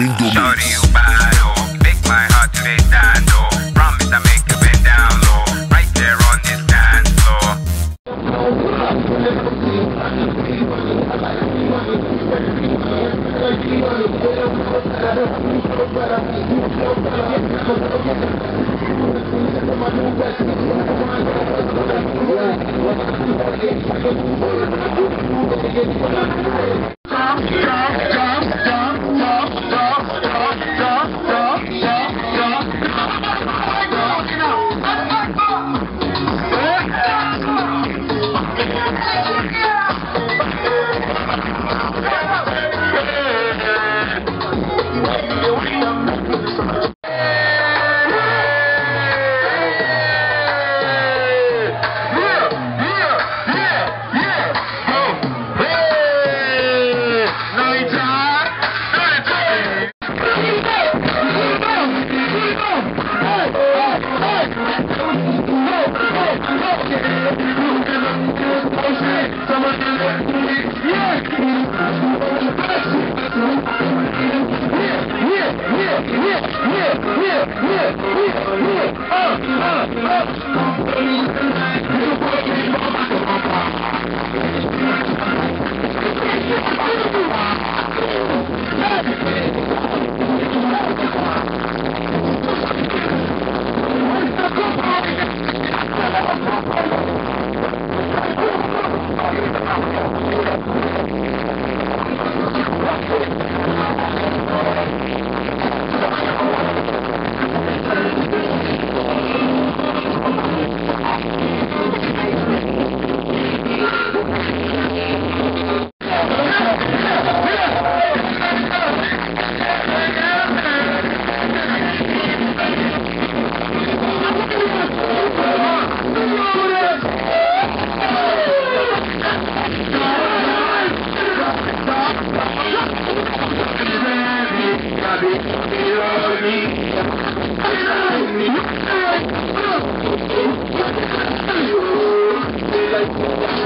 Oh. Make my heart. Promise I make you bend down low. Right there on this dance floor. Yeah. Yeah, yeah, yeah, yeah, yeah, uh, uh, uh. Thank you.